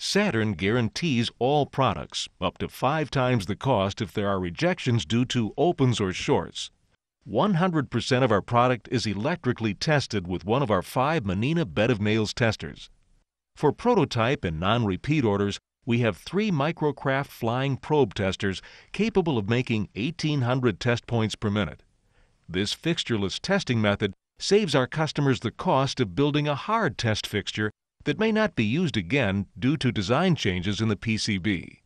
Saturn guarantees all products, up to five times the cost if there are rejections due to opens or shorts. 100% of our product is electrically tested with one of our five MANIA bed of nails testers. For prototype and non repeat orders, we have three Micro Craft flying probe testers capable of making 1,800 test points per minute. This fixtureless testing method saves our customers the cost of building a hard test fixture that may not be used again due to design changes in the PCB.